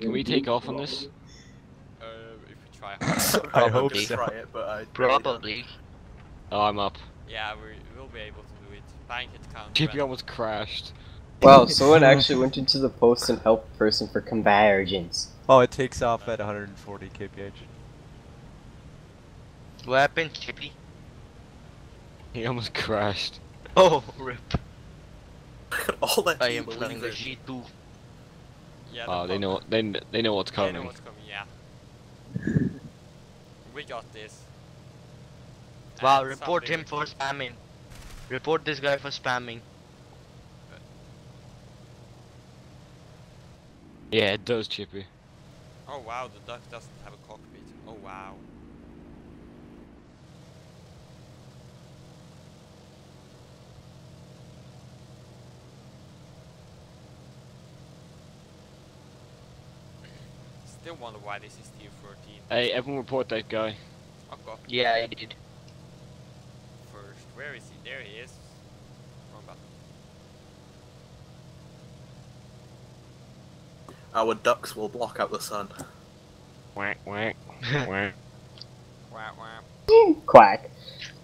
Wait, can we take off on this? Uh, if we try hard. I hope Probably. so. Try it, but I Probably. Oh, I'm up. yeah, we will be able to do it. Bank it count. Chippy almost crashed. Wow, someone actually went into the post and helped the person for convergence. Oh, it takes off at 140 kph. What happened, Chippy? He almost crashed. Oh, rip. All that I am playing the believe in. G2. Yeah, Oh, they know. They they know what's They know coming. what's coming, yeah. We got this. Wow, And report him for spamming. Report this guy for spamming. Yeah, it does, Chippy. Oh wow, the duck doesn't have a cockpit. Oh wow. Still wonder why this is tier 13. Hey, everyone report that guy. Okay, Yeah, I did. first. Where is he? There he is. Wrong button. Our ducks will block out the sun. Whack whack whack. Wah, wah. Quack.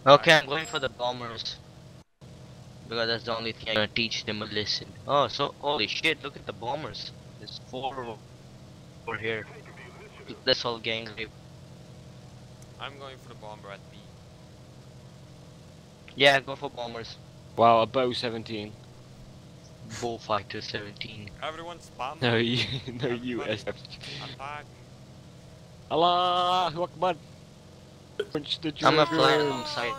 Okay, I'm going for the bombers. Because that's the only thing I'm gonna teach them a lesson. Oh, so holy shit! Look at the bombers. There's four o- over here. That's all gang rape. I'm going for the bomber at B. Yeah, go for bombers. Wow, a bow 17. Bullfighter 17. Everyone spam. No, you, no, you. SF. Attack. Allahu Akbar. Punch the I'm a dragon. fly alongside.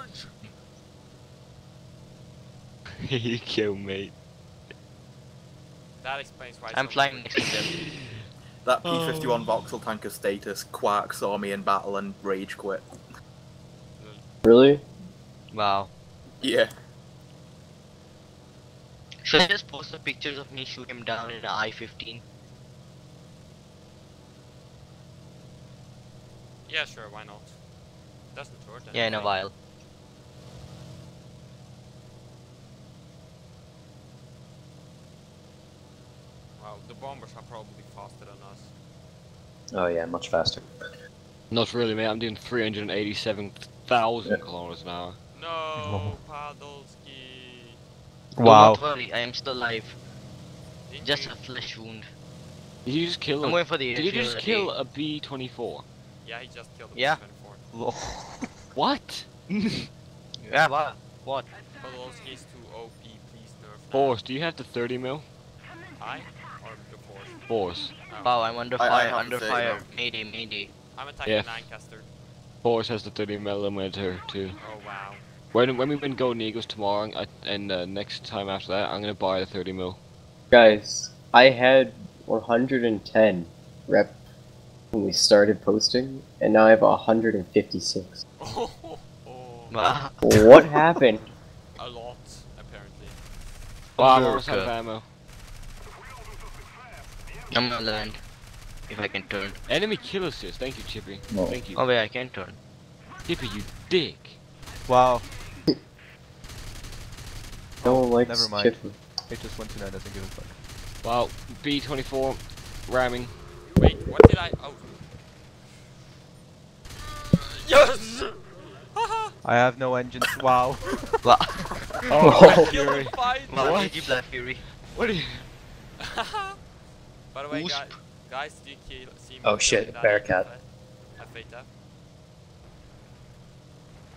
you kill me. That explains why. I'm some flying next to them. That Oh. P-51 Vauxhall tanker status, Quark saw me in battle and rage quit. Really? Wow. Yeah. Should I just post the pictures of me shoot him down in an I-15? Yeah, sure, why not? Doesn't hurt. Yeah, in a while. Wow, the bombers are probably faster than us. Oh yeah, much faster. Not really, mate. I'm doing 387,000 Yeah. kilometers an hour. No, Padolski. Wow. Don't worry, I am still alive. Didn't Just you? a flesh wound. Did you just kill I'm a, going for the Did you just inferior kill A. a B-24? Yeah, he just killed the Yeah. 24. Lol. What? Yeah, what? What? Podolski is too OP, please nerf. Force, do you have the 30 mil? I? Or force? Force. Oh. Wow, I'm under I- I fire, have under fire. no. Mayday, mayday. I'm attacking Yeah. Lancaster. Force has the 30 millimeter too. Oh wow. When when we win Golden Eagles tomorrow, I, and uh, next time after that, I'm gonna buy the 30 mil. Guys, I had 110 rep when we started posting, and now I have 156. Oh, Wow. What happened? a lot, apparently. Wow, I'm America. almost out of ammo. I'm gonna land. If I can turn. Enemy kill assist. Thank you, Chippy. No. Thank you. Oh wait, I can turn. Chippy, you dick. Wow. No one likes Never mind. Chippy. It just went to nine, doesn't give a fuck. Wow, B24 ramming. Wait, what did I? Oh. Yes! Haha! I have no engines. Wow. Wow. Oh, Oh. Black Fury. the What? Black Fury. What are you? By the way, guys, guys, do you see me Oh, shit, killing that Bearcat.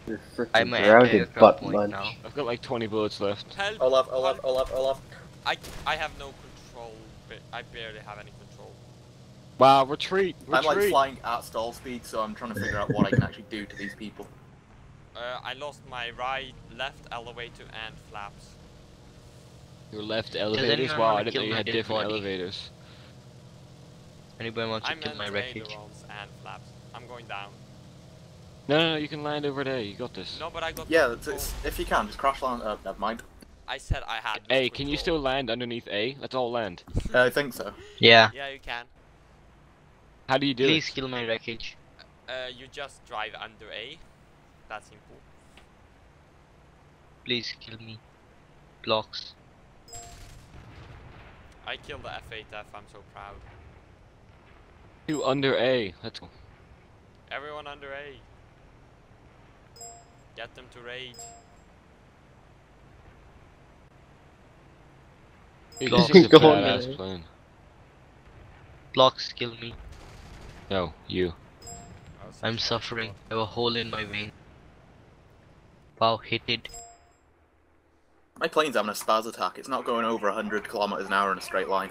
I'm freaking grounded, anti-aircraft butt point munch. now. I've got like 20 bullets left. Help! Olaf, Olaf, help. Olaf, Olaf. I, I have no control. ba- I barely have any control. Wow, retreat, I'm like flying at stall speed, so I'm trying to figure out what I can actually do to these people. Uh, I lost my right, left elevator and flaps. Your left elevators. Wow, I didn't know you had different body? elevators. Anybody wants I to kill my wreckage? and flaps. I'm going down. No, no, no, you can land over there. You got this. No, but I got Yeah, no it's, it's, if you can, just crash land. Uh, never mind. I said I had. no Hey, can you still land underneath A? Let's all land. Uh, I think so. Yeah. Yeah, you can. How do you do Please it? kill my wreckage. Uh, you just drive under A. That's simple. Please kill me. Blocks. I killed the F8F. I'm so proud. Two under A. Let's go. Everyone under A. Get them to raid. Dude, Go- this is a go on, badass plane. Blocks kill me. No, you. I'm suffering. I have a hole in my vein. Wow, hit it. My plane's having a spaz attack. It's not going over 100 kilometers an hour in a straight line.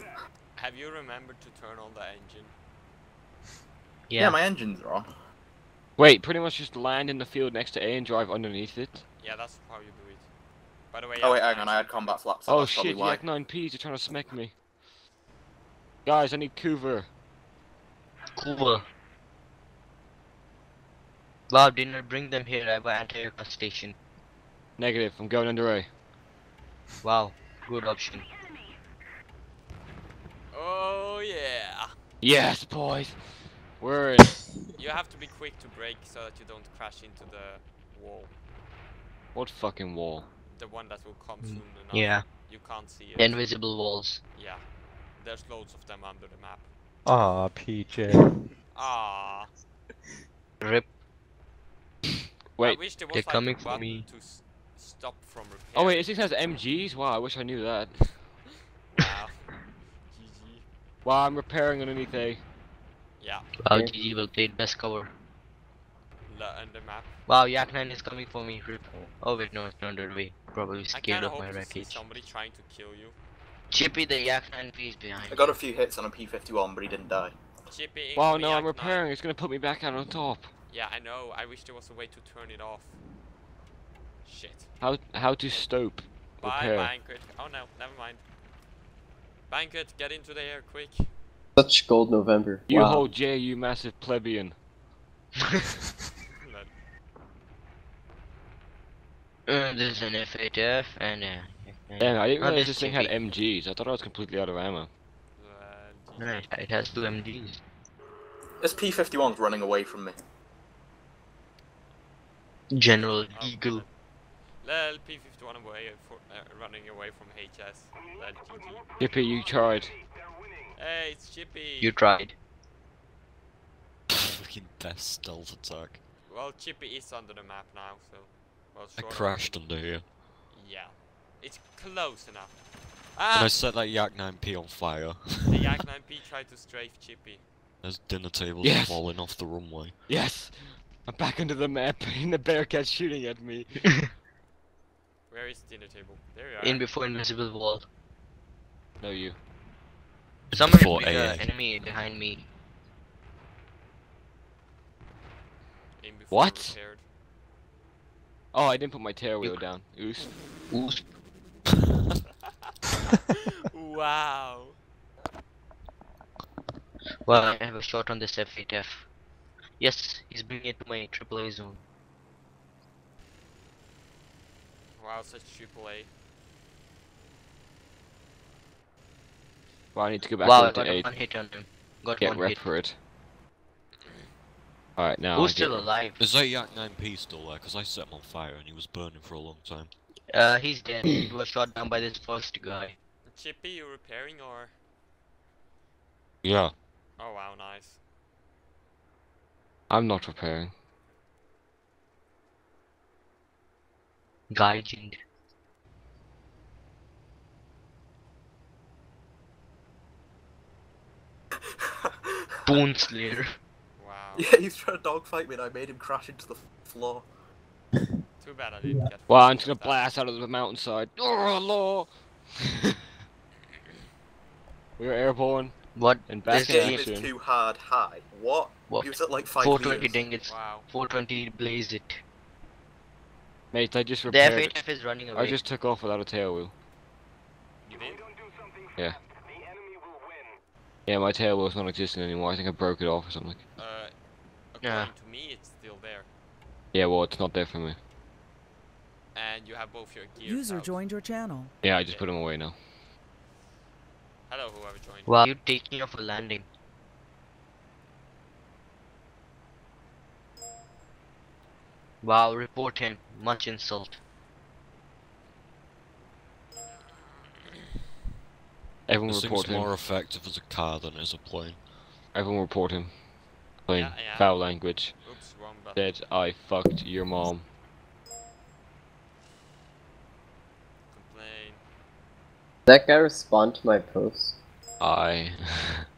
Have you remembered to turn on the engine? Yeah, Yeah. my engine's are on. Wait, pretty much just land in the field next to A and drive underneath it. Yeah, that's how you do it. By the way. Oh wait, hang on, I had combat flaps. so Oh that's shit, why. Yak 9Ps are trying to smack me. Guys, I need cover. Cool. Wow, didn't bring them here. I have an anti-aircraft station. Negative, I'm going under A. Wow, good option. Oh yeah. Yes, boys! We're. You have to be quick to brake so that you don't crash into the wall. what fucking wall? The one that will come soon enough. Mm, Yeah, You can't see it. the invisible walls. Yeah. There's loads of them under the map. Aw, PJ. Ah. Rip. I Wait. wish there was they're like coming a for me. to s- stop from repair. Oh wait, this has MGs? Wow, I wish I knew that. Wow. GG. Wow, I'm repairing underneath A. Yeah. Wow, GG will play best cover. La under map. Wow, Yak 9 is coming for me. Rip. Oh wait, no, it's not that way. Probably scared kinda my to wreckage. somebody trying to kill you. Chippy, the Yak 9P is behind. I got a few hits on a P51, but he didn't die. Chippy. Wow, incoming no, I'm repairing. It's gonna put me back out on top. Yeah, I know. I wish there was a way to turn it off. Shit. How how to stope? Bye, Repair. Banquet. Oh no, never mind. Banquet, get into the air quick. Such gold November. You wow. hold J, you massive plebeian. Uh, this is an F8F and uh, Damn, I didn't realize this thing had MGs. I thought I was completely out of ammo. Nice, it has two MGs. This P51's running away from me. General Oh. Eagle. Lol, P51 away for, uh, running away from HS. Lol, Yippee, you tried. Hey, it's Chippy. You tried. Fucking best stealth attack. Well, Chippy is under the map now, so. Well, I crashed under here. Yeah. It's close enough. And I Ah! set that Yak 9P on fire. the Yak 9P tried to strafe Chippy. There's dinner tables Yes. falling off the runway. Yes! I'm back under the map and the Bearcat's shooting at me. Where is dinner table? There you are. In before invisible wall. No, you. Somebody Before bring uh, a AA. enemy behind me. What? repaired. Oh, I didn't put my tail wheel down. Oos. Ooh, wow. well, I have a shot on this F8F. Yes, he's bringing it to my AAA zone. Wow, such triple A. Well, I need to go back wow, I over got to a 8. one hit on him. Got Get one rep hit. for it. Alright, now Who's I get still alive? Is that Yak 9P still there? Because I set him on fire and he was burning for a long time. Uh, he's dead. he was shot down by this first guy. Chippy, you repairing or? Yeah. Oh wow, nice. I'm not repairing. Gaijin. Bone Slayer. Wow. Yeah, he's trying to dogfight me and I made him crash into the floor. Too bad I didn't get. Well, first I'm just gonna blast out of the mountainside. Oh, law! we are airborne What? and This back This in game action. is too hard high. What? What? He was at like 5 420 meters. dingus. Wow. 420 blaze it. Mate, I just repaired. F8F is running away. I just took off without a tail wheel. You did? Yeah, my tail wheel's not existing anymore. I think I broke it off or something. Uh, according Yeah. to me, it's still there. Yeah, well, it's not there for me. And you have both your gears User out. joined your channel. Yeah, I just put them away now. Hello, whoever joined. Wow, you taking off a landing. Wow, report him. Much insult. Everyone This report thing's him. more effective as a car than as a plane. Everyone report him. Plain Yeah, yeah. foul language. Oops, wrong button. Said I fucked your mom. Complain. Did that guy respond to my post? I.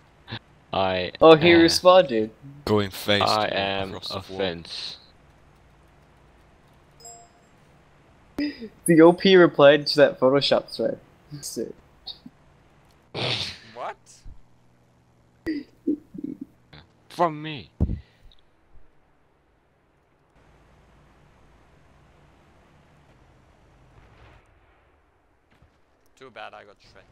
I. Oh, he uh, responded. Going face I am across the offense. The OP replied to that Photoshop thread. Sick. What? From me. Too bad I got tricked.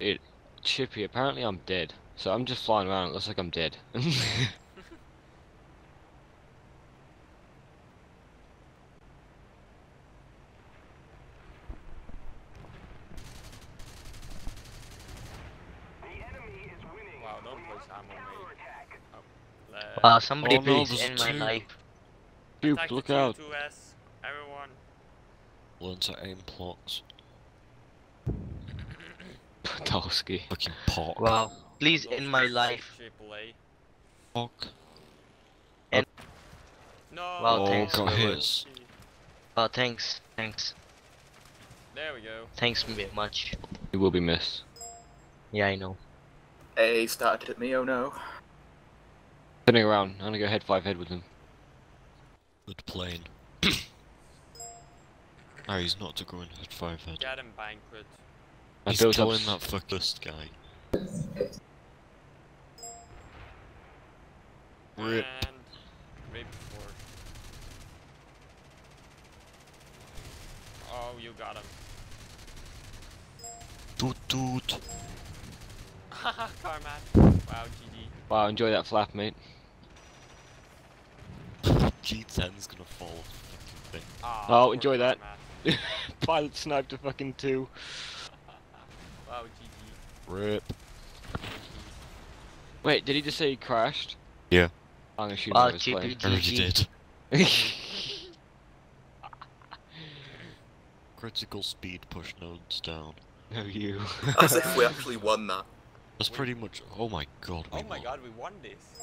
It. Chippy, apparently I'm dead. So I'm just flying around, it looks like I'm dead. Wow, don't push ammo me. Oh, le- Wow, somebody Oh no, please there's end my life. Dude, look out. T2S, everyone. Learn to aim plots. Podolsky. Fucking pot. Wow, please Those end my life. AAA. Fuck. No. Wow, oh, thanks, got his. Oh, thanks, thanks, There we go. thanks very much. He will be missed. Yeah, I know. A started at me, oh no. Turning around, I'm gonna go head five head with him. Good plane. no, he's not to go in head five head. Get him banquet. I He's built up. killing s- that fucking guy. Rip. And rip for. Oh, you got him. Doot doot. Haha, Carman. Wow, GG. Wow, enjoy that flap, mate. G10's gonna fall off the fucking thing. Ah, Oh, enjoy that. Pilot sniped a fucking two. Wow, GG. Rip. Wait, did he just say he crashed? Yeah. I'm gonna shoot Wow, him with his plane. I already did. Critical speed push nodes down. no, you. As if we actually won that. That's pretty much. Oh my god. we Oh my won. god, we won this.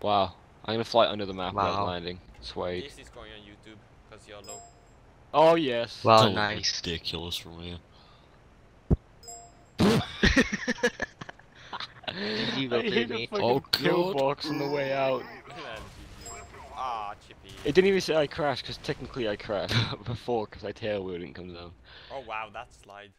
wow. I'm gonna fly under the map without landing. Sway. This is going on YouTube, because YOLO. Oh, yes. Wow, That nice. Ridiculous from here. GG, I well hit played, a mate. fucking Oh, pillbox on the way out. Ah, Chippy. It didn't even say I crashed, because technically I crashed before, because I tail wheel didn't come down. Oh wow, that slide.